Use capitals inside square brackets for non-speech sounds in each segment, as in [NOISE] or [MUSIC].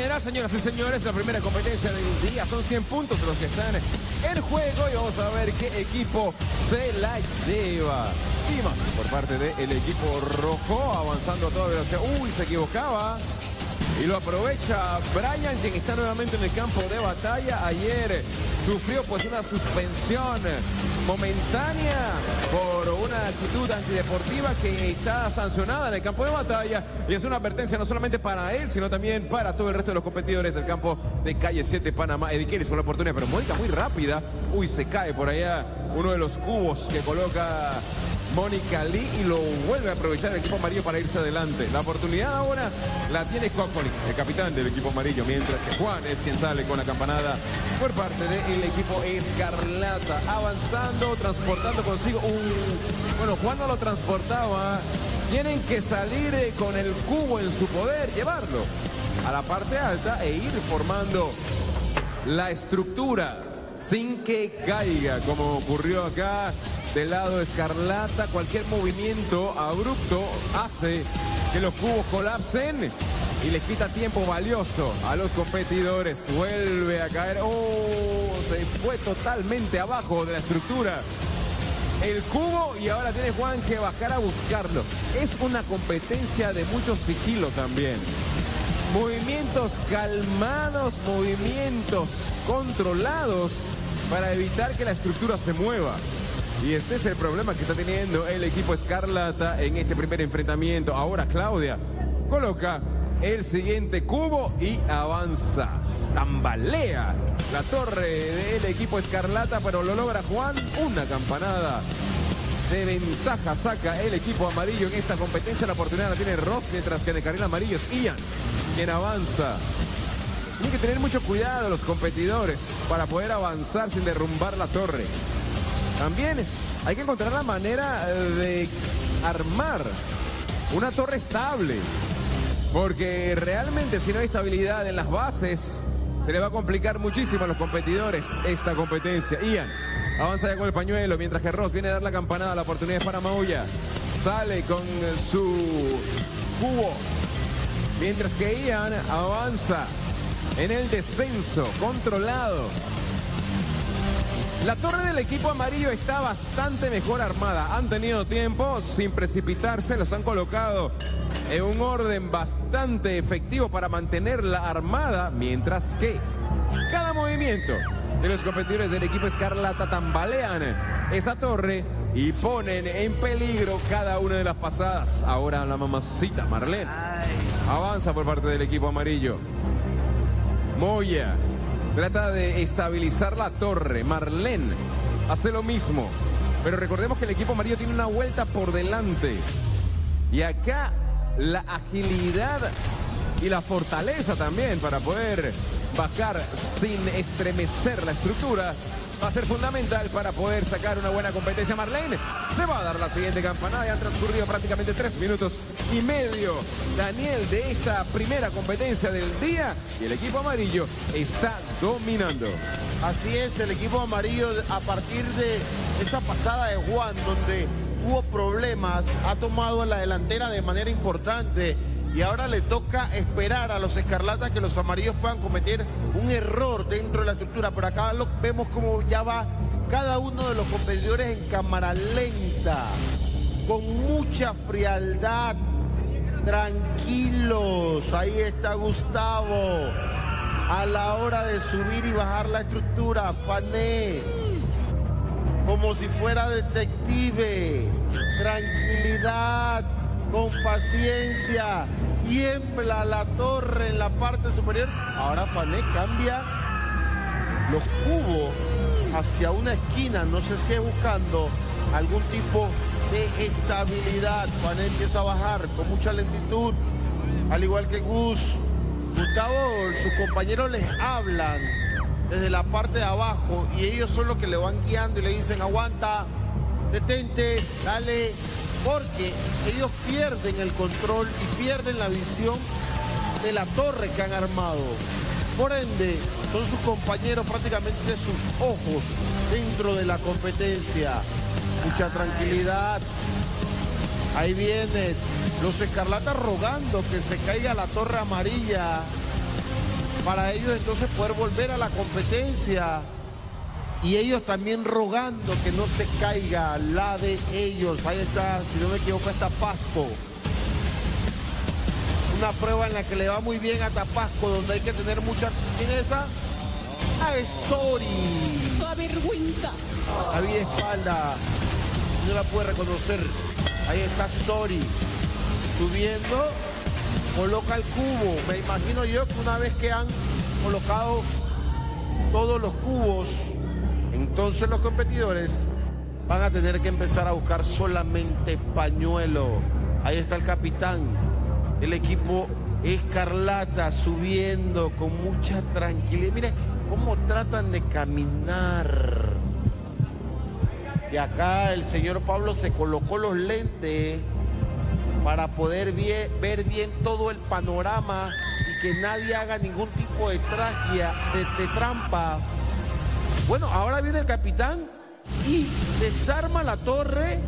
señoras y señores, la primera competencia del día son 100 puntos los que están en juego y vamos a ver qué equipo se la lleva. Por parte del equipo rojo, avanzando a toda velocidad. Uy, se equivocaba. Y lo aprovecha Brian, quien está nuevamente en el campo de batalla. Ayer sufrió pues una suspensión momentánea por una actitud antideportiva que está sancionada en el campo de batalla. Y es una advertencia no solamente para él, sino también para todo el resto de los competidores del campo de calle 7 Panamá. Ediqueris con la oportunidad, pero Mónica muy rápida. Uy, se cae por allá uno de los cubos que coloca Mónica Lee y lo vuelve a aprovechar el equipo amarillo para irse adelante. La oportunidad ahora la tiene Coccoli, el capitán del equipo amarillo, mientras que Juan es quien sale con la campanada por parte del equipo Escarlata, avanzando, transportando consigo un... Bueno, Juan no lo transportaba, tienen que salir eh, con el cubo en su poder, llevarlo a la parte alta e ir formando la estructura sin que caiga, como ocurrió acá del lado escarlata. Cualquier movimiento abrupto hace que los cubos colapsen y les quita tiempo valioso a los competidores. Vuelve a caer. ¡Oh! Se fue totalmente abajo de la estructura. El cubo y ahora tiene Juan que bajar a buscarlo. Es una competencia de mucho sigilo también. Movimientos calmados, movimientos controlados para evitar que la estructura se mueva. Y este es el problema que está teniendo el equipo Escarlata en este primer enfrentamiento. Ahora Claudia coloca el siguiente cubo y avanza. Tambalea la torre del equipo Escarlata, pero lo logra Juan. Una campanada de ventaja saca el equipo amarillo en esta competencia. La oportunidad la tiene Ross, mientras que el carril amarillo es Ian avanza. Tienen que tener mucho cuidado los competidores para poder avanzar sin derrumbar la torre. También hay que encontrar la manera de armar una torre estable. Porque realmente si no hay estabilidad en las bases, se le va a complicar muchísimo a los competidores esta competencia. Ian avanza ya con el pañuelo, mientras que Ross viene a dar la campanada, la oportunidad para Maulla. Sale con su cubo. Mientras que Ian avanza en el descenso controlado. La torre del equipo amarillo está bastante mejor armada. Han tenido tiempo sin precipitarse, los han colocado en un orden bastante efectivo para mantenerla armada, mientras que cada movimiento de los competidores del equipo Escarlata tambalean esa torre y ponen en peligro cada una de las pasadas. Ahora la mamacita Marlene avanza por parte del equipo amarillo. Moya trata de estabilizar la torre. Marlene hace lo mismo. Pero recordemos que el equipo amarillo tiene una vuelta por delante. Y acá la agilidad y la fortaleza también para poder bajar sin estremecer la estructura va a ser fundamental para poder sacar una buena competencia. Marlene se va a dar la siguiente campanada. Ya han transcurrido prácticamente tres minutos y medio, Daniel, de esta primera competencia del día. Y el equipo amarillo está dominando. Así es, el equipo amarillo a partir de esta pasada de Juan, donde hubo problemas, ha tomado la delantera de manera importante y ahora le toca esperar a los escarlatas que los amarillos puedan cometer un error dentro de la estructura. Pero acá vemos como ya va cada uno de los competidores en cámara lenta, con mucha frialdad, tranquilos. Ahí está Gustavo. A la hora de subir y bajar la estructura, Fané, como si fuera detective, tranquilidad con paciencia, tiembla la torre en la parte superior. Ahora Fané cambia los cubos hacia una esquina, no sé si es buscando algún tipo de estabilidad. Fané empieza a bajar con mucha lentitud, al igual que Gus. Gustavo, sus compañeros les hablan desde la parte de abajo y ellos son los que le van guiando y le dicen aguanta, detente, dale, porque ellos pierden el control y pierden la visión de la torre que han armado. Por ende, son sus compañeros prácticamente sus ojos dentro de la competencia. Mucha tranquilidad. Ahí viene los escarlatas rogando que se caiga la torre amarilla. para ellos entonces poder volver a la competencia y ellos también rogando que no se caiga la de ellos. Ahí está, si no me equivoco, está Pasco. Una prueba en la que le va muy bien a Tapasco, donde hay que tener mucha... ¿Quién es esa? Ah, es Sori. Toda vergüenza. David Espalda. No la puede reconocer. Ahí está Sori. Subiendo. Coloca el cubo. Me imagino yo que una vez que han colocado todos los cubos, entonces los competidores van a tener que empezar a buscar solamente pañuelo. Ahí está el capitán del equipo Escarlata subiendo con mucha tranquilidad. Mire cómo tratan de caminar. Y acá el señor Pablo se colocó los lentes para poder ver bien todo el panorama y que nadie haga ningún tipo de tragia, de, trampa. Bueno, ahora viene el capitán y desarma la torre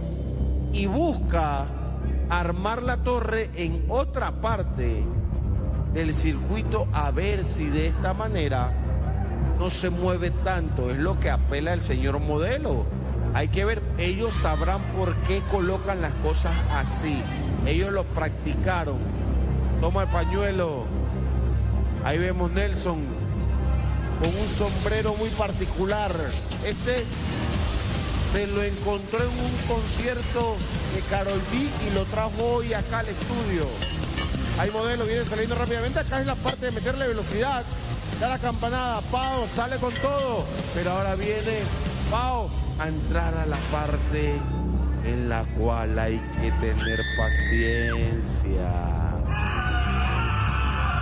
y busca armar la torre en otra parte del circuito a ver si de esta manera no se mueve tanto. Es lo que apela el señor modelo. Hay que ver, ellos sabrán por qué colocan las cosas así. Ellos lo practicaron. Toma el pañuelo. Ahí vemos Nelson con un sombrero muy particular. Este se lo encontró en un concierto de Carol B y lo trajo hoy acá al estudio. Hay modelo, viene saliendo rápidamente. Acá es la parte de meterle velocidad. Da la campanada. Pau sale con todo. Pero ahora viene Pau a entrar a la parte en la cual hay que tener paciencia.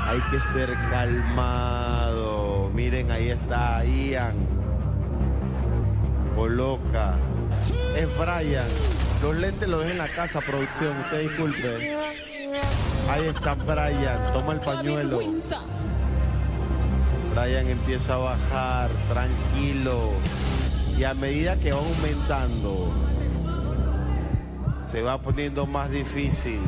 Hay que ser calmado. Miren, ahí está Ian. Coloca. Es Brian. Los lentes los dejen en la casa, producción. Usted disculpe. Ahí está Brian. Toma el pañuelo. Brian empieza a bajar, tranquilo. Y a medida que va aumentando, se va poniendo más difícil.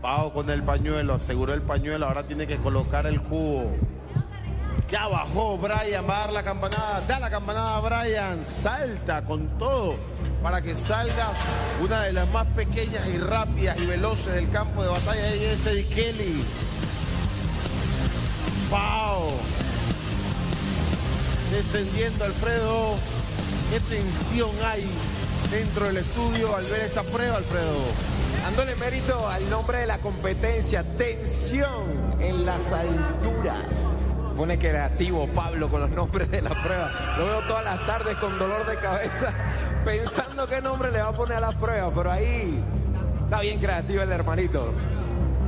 Pau con el pañuelo, aseguró el pañuelo, ahora tiene que colocar el cubo. Ya bajó Brian, va a dar la campanada, da la campanada Brian, salta con todo para que salga una de las más pequeñas y rápidas y veloces del campo de batalla, es Eddie Kelly. Pau. Descendiendo Alfredo. ¿Qué tensión hay dentro del estudio al ver esta prueba, Alfredo? Dándole mérito al nombre de la competencia, tensión en las alturas. Pone creativo Pablo con los nombres de la prueba. Lo veo todas las tardes con dolor de cabeza, [LAUGHS] pensando qué nombre le va a poner a la prueba, pero ahí está bien creativo el hermanito.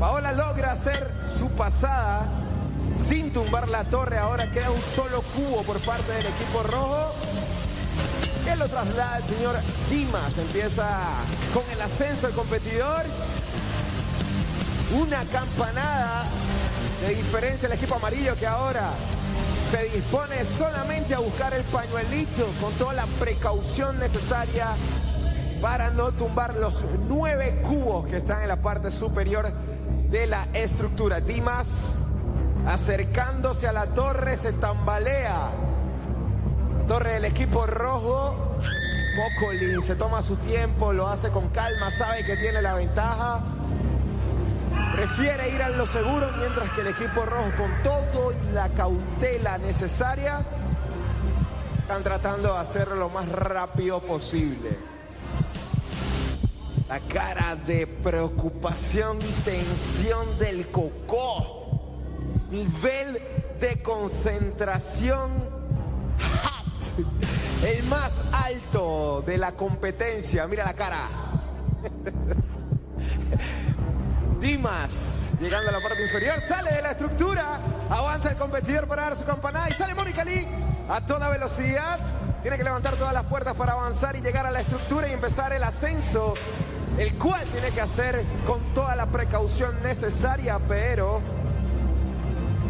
Paola logra hacer su pasada sin tumbar la torre. Ahora queda un solo cubo por parte del equipo rojo que lo traslada el señor Dimas. Empieza con el ascenso del competidor. Una campanada de diferencia el equipo amarillo que ahora se dispone solamente a buscar el pañuelito con toda la precaución necesaria para no tumbar los nueve cubos que están en la parte superior de la estructura. Dimas acercándose a la torre se tambalea torre del equipo rojo. Pocolin se toma su tiempo, lo hace con calma, sabe que tiene la ventaja. Prefiere ir a lo seguro mientras que el equipo rojo con todo y la cautela necesaria están tratando de hacerlo lo más rápido posible. La cara de preocupación y tensión del cocó. Nivel de concentración el más alto de la competencia. Mira la cara. [LAUGHS] Dimas, llegando a la parte inferior, sale de la estructura, avanza el competidor para dar su campanada y sale Mónica Lee a toda velocidad. Tiene que levantar todas las puertas para avanzar y llegar a la estructura y empezar el ascenso, el cual tiene que hacer con toda la precaución necesaria, pero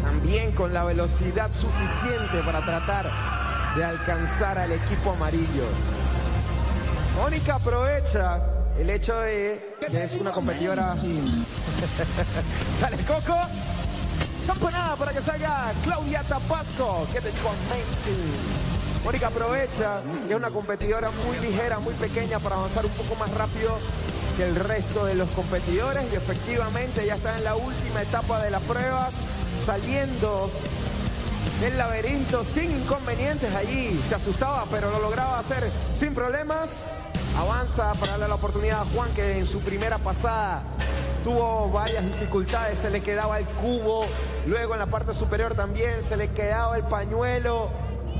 también con la velocidad suficiente para tratar de alcanzar al equipo amarillo. Mónica aprovecha el hecho de que es una competidora. Sale [LAUGHS] Coco. Campanada para que salga Claudia Tapasco. Que te amazing. Mónica aprovecha que es una competidora muy ligera, muy pequeña para avanzar un poco más rápido que el resto de los competidores y efectivamente ya está en la última etapa de la prueba, saliendo del laberinto sin inconvenientes allí. Se asustaba, pero lo lograba hacer sin problemas. Avanza para darle la oportunidad a Juan, que en su primera pasada tuvo varias dificultades. Se le quedaba el cubo, luego en la parte superior también se le quedaba el pañuelo.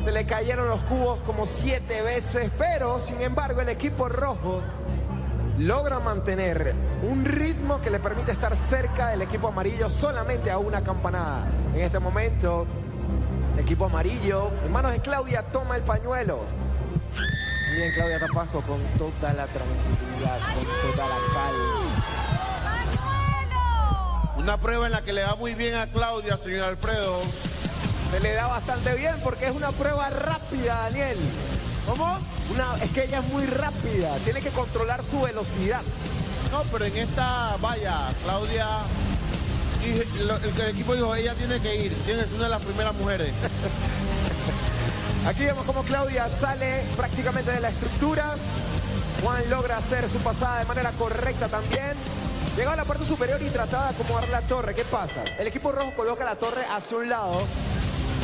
Se le cayeron los cubos como siete veces, pero sin embargo el equipo rojo logra mantener un ritmo que le permite estar cerca del equipo amarillo solamente a una campanada. En este momento, el equipo amarillo, en manos de Claudia, toma el pañuelo. Bien, Claudia Tapasco con toda la tranquilidad, con toda la calma. Una prueba en la que le va muy bien a Claudia, señor Alfredo. Se le da bastante bien porque es una prueba rápida, Daniel. ¿Cómo? Una, es que ella es muy rápida, tiene que controlar su velocidad. No, pero en esta, vaya, Claudia, y el, el equipo dijo, ella tiene que ir, tiene que ser una de las primeras mujeres. [LAUGHS] Aquí vemos como Claudia sale prácticamente de la estructura. Juan logra hacer su pasada de manera correcta también. Llegó a la parte superior y trataba de acomodar la torre. ¿Qué pasa? El equipo rojo coloca la torre hacia un lado,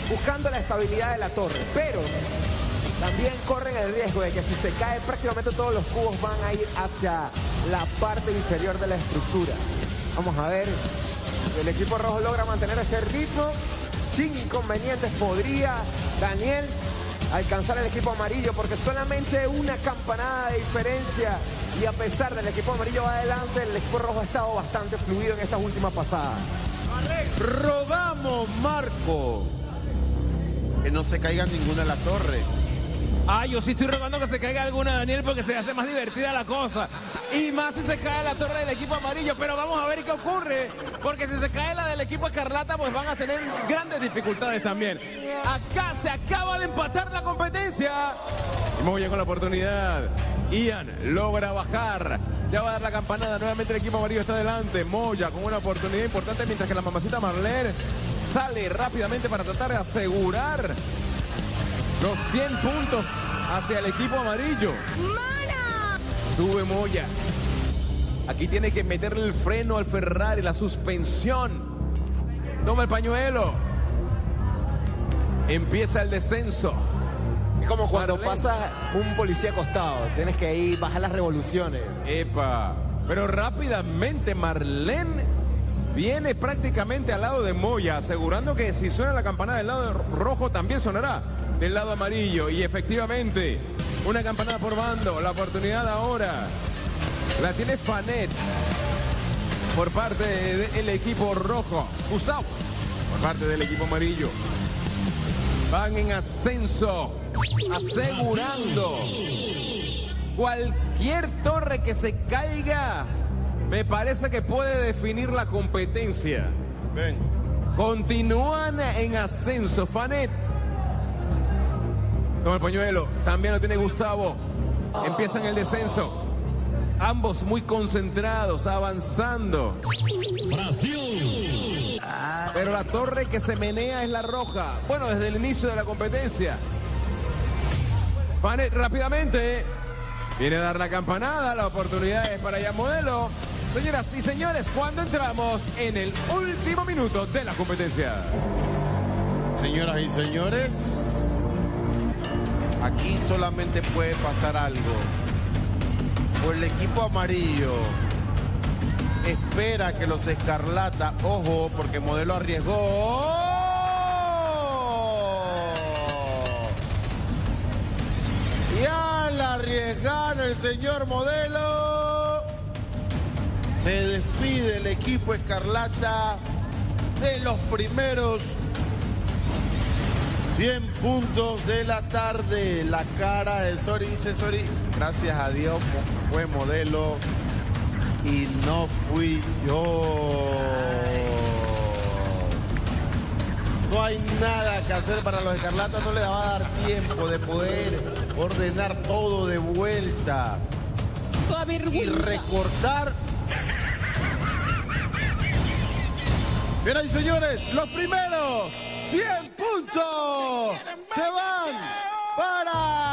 buscando la estabilidad de la torre. Pero también corren el riesgo de que si se cae prácticamente todos los cubos van a ir hacia la parte inferior de la estructura. Vamos a ver. El equipo rojo logra mantener ese ritmo sin inconvenientes. Podría Daniel alcanzar el equipo amarillo porque solamente una campanada de diferencia y a pesar del equipo amarillo va adelante, el equipo rojo ha estado bastante fluido en estas últimas pasadas. Rogamos, Marco, que no se caiga ninguna de las torres. Ah, yo sí estoy rogando que se caiga alguna, Daniel, porque se hace más divertida la cosa. Y más si se cae la torre del equipo amarillo. Pero vamos a ver qué ocurre. Porque si se cae la del equipo escarlata, pues van a tener grandes dificultades también. Acá se acaba de empatar la competencia. Y muy bien con la oportunidad. Ian logra bajar. Ya va a dar la campanada. Nuevamente el equipo amarillo está adelante. Moya con una oportunidad importante. Mientras que la mamacita Marlene sale rápidamente para tratar de asegurar los 100 puntos hacia el equipo amarillo. Sube Moya. Aquí tiene que meterle el freno al Ferrari, la suspensión. Toma el pañuelo. Empieza el descenso. Es como cuando Marlene. pasa un policía acostado, tienes que ir, bajar las revoluciones. Epa. Pero rápidamente Marlene viene prácticamente al lado de Moya, asegurando que si suena la campanada del lado rojo también sonará del lado amarillo. Y efectivamente, una campanada por bando. La oportunidad ahora la tiene Fanet por parte del equipo rojo. Gustavo por parte del equipo amarillo. Van en ascenso, asegurando cualquier torre que se caiga, me parece que puede definir la competencia. Ven. Continúan en ascenso, Fanet. Toma el pañuelo, también lo tiene Gustavo. Empiezan el descenso. Ambos muy concentrados, avanzando. Pero la torre que se menea es la roja. Bueno, desde el inicio de la competencia. Fanet rápidamente. Viene a dar la campanada, la oportunidad es para ya modelo. Señoras y señores, cuando entramos en el último minuto de la competencia. Señoras y señores, aquí solamente puede pasar algo. O el equipo amarillo espera que los escarlata, ojo, porque modelo arriesgó. Y al arriesgar el señor modelo, se despide el equipo escarlata de los primeros 100 puntos de la tarde. La cara de Sori dice Sori, gracias a Dios fue modelo y no fui yo. No hay nada que hacer para los escarlatas, no le va a dar tiempo de poder ordenar todo de vuelta y recordar Bien ahí, señores, los primeros 100 puntos se van para